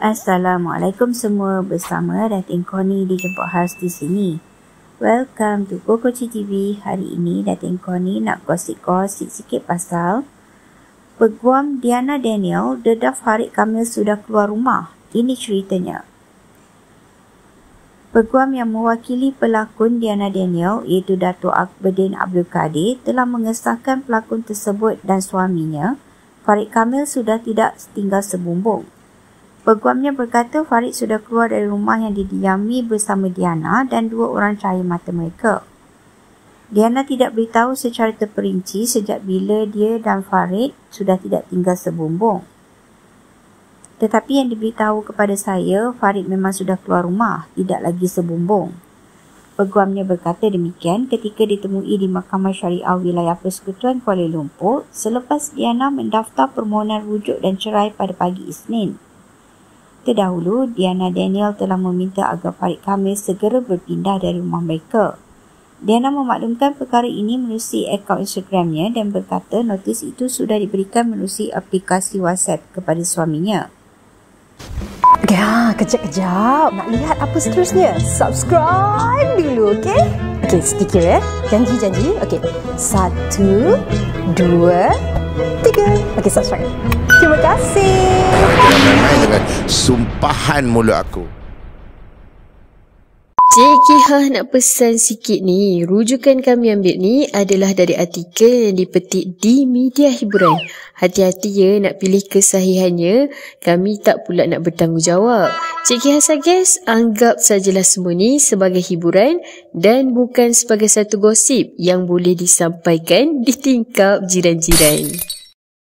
Assalamualaikum semua bersama Datin Koni di Jemput House di sini. Welcome to Kokoci TV. Hari ini Datin Koni nak gosip-gosip sikit pasal Peguam Diana Daniel dedah Farid Kamil sudah keluar rumah. Ini ceritanya. Peguam yang mewakili pelakon Diana Daniel iaitu Dato' Akberdin Abdul Kadir telah mengesahkan pelakon tersebut dan suaminya Farid Kamil sudah tidak tinggal sebumbung. Peguamnya berkata Farid sudah keluar dari rumah yang didiami bersama Diana dan dua orang cahaya mata mereka. Diana tidak beritahu secara terperinci sejak bila dia dan Farid sudah tidak tinggal sebumbung. Tetapi yang diberitahu kepada saya, Farid memang sudah keluar rumah, tidak lagi sebumbung. Peguamnya berkata demikian ketika ditemui di Mahkamah Syariah Wilayah Persekutuan Kuala Lumpur selepas Diana mendaftar permohonan rujuk dan cerai pada pagi Isnin. Terdahulu, Diana Daniel telah meminta agar Farid Kamil segera berpindah dari rumah mereka. Diana memaklumkan perkara ini menerusi akaun Instagramnya dan berkata notis itu sudah diberikan menerusi aplikasi WhatsApp kepada suaminya. Ha, kejap-kejap. Nak lihat apa seterusnya? Subscribe dulu, okey? Okey, sedikit ya. Janji-janji. Okey. Satu, dua, tiga. Okey, subscribe. Terima kasih. Dengan sumpahan mulut aku. Cik Kihah nak pesan sikit ni. Rujukan kami ambil ni adalah dari artikel yang dipetik di media hiburan. Hati-hati ya nak pilih kesahihannya. Kami tak pula nak bertanggungjawab. Cik Kihah suggest anggap sajalah semua ni sebagai hiburan dan bukan sebagai satu gosip yang boleh disampaikan di tingkap jiran-jiran.